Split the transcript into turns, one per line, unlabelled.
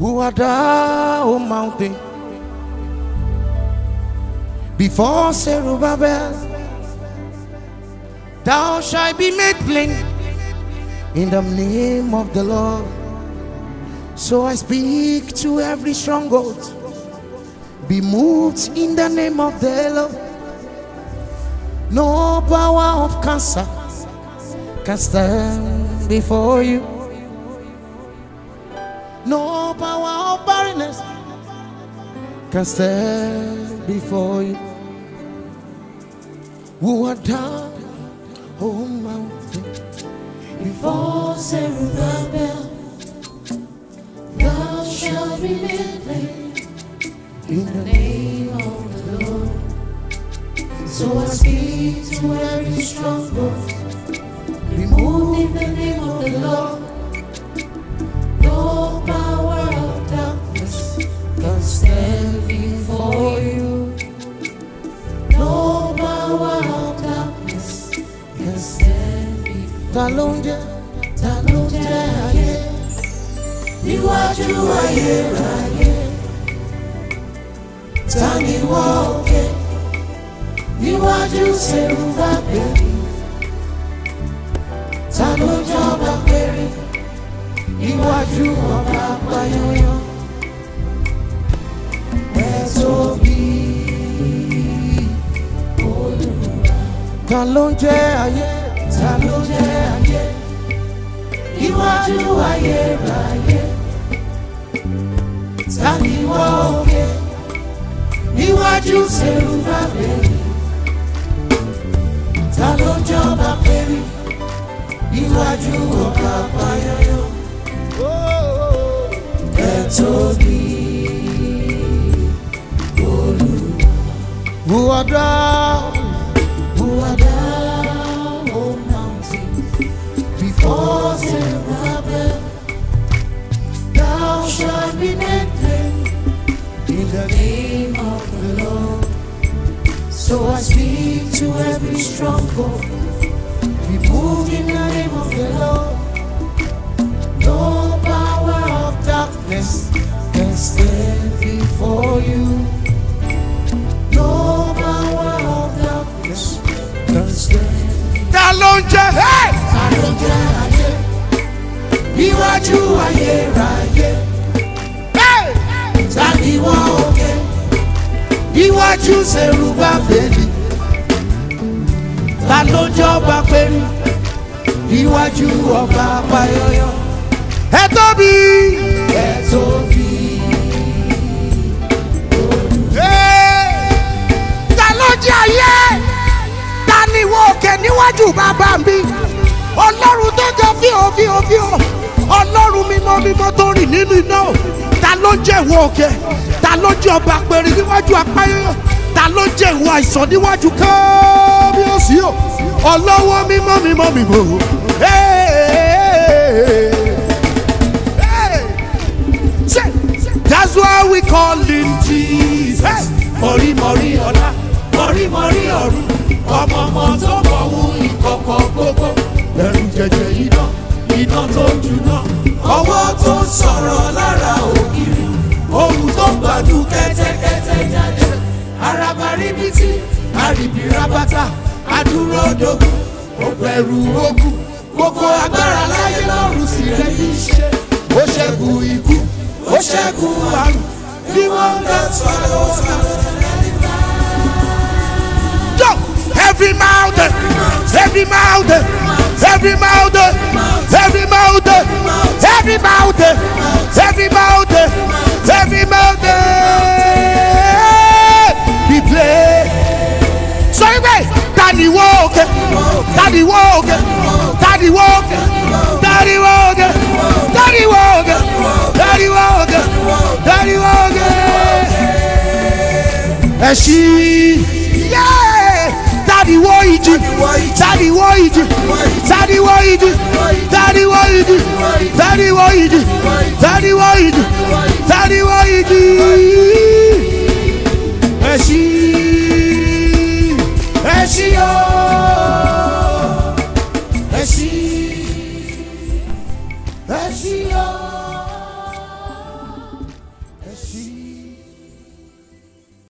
Who art thou, O mountain? Before Zerubbabel, thou shalt be made plain in the name of the Lord. So I speak to every stronghold, be moved in the name of the Lord. No power of cancer can stand before you. No power of barrenness can stand before you. Who are thou, O mountain?
Before Zerubbabel, thou shalt be plain
In
the name of the Lord. So I speak to every stronghold,
ta ló ń jẹ́
ta ló jẹ́ ayé? Níwájú ayérayé ta ni wọ́n òkè níwájú Serubábélì ta ló jọba péré? Níwájú ọba payọyọ. Ẹ tóbi
ta ló ń jẹ́ ayé?
Ta ló jẹ́ ayé níwájú ayérayé ta ni wọ́n òkè níwájú Serubábélì ta ló jọba péré níwájú ọba payọyọ ẹ tóbi
Who art thou?
who art thou, to every stronghold, be moved in the name of the Lord. No power of darkness can stand before you. No power of darkness can stand.
ta ló ń jẹ́ hey!
Ta ló jẹ́ ayé níwájú ayérayé?
Hey!
Ta ni wọ́n òkè níwájú Serubábélì? Jọba péré níwájú ọba payọyọ?
ẹ tóbi.
Ẹ tóbi.
Ta ló jẹ́ ayé? Ta ni wo òkè níwájú bàbá mi? Ọlọ́run tó jọ fíò fíò fíò ọlọ́run mímọ́ mímọ́ tó rìn nínú iná ta ló jẹ́ ìwọ òkè? Ta ló jẹ́ ọba pẹ̀rẹ̀ níwájú apáyọ́ ta ló jẹ́ ìwọ àìsàn níwájú kábíyèsí o ọlọ́wọ́ mímọ́ mímọ́ mímọ́ That's why we call him Jesus.
Mọ̀rímọ̀rí ọ̀la, mọ̀rímọ̀rí ọ̀run, ọmọọmọ tó bọ̀wú ìkọ̀kọ̀ gbogbo. Ẹ̀rù jẹjẹ iná, iná tó juná. Ọwọ́ tó sọ̀rọ̀ lára ògiri. Ohun tó gbàdú kẹ́tẹ́kẹ́tẹ́ jáde. Araba ríbitì, àrìbí rabata, adúró dogun. Òbẹ̀rù ogun, gbogbo agbára láyé lọ́rùn sí rẹ̀ í. Ó ṣẹ́gun ikú, ó ṣẹ́gun àrùn. Bí wọ́n ń dá sọ́dọ̀ sọ́dọ̀.
Every mountain, every mountain, every mountain, every mountain, every mountain, every mountain, every Daddy walk, Daddy walk, Daddy walk, Daddy walk, Daddy walk, Daddy walk. Ẹ ṣí. Yeah! Daddy ìjì. Daddy ìjì. Daddy ìjì. Daddy ìjì. Daddy ìjì. Daddy ìjì. Daddy ìjì.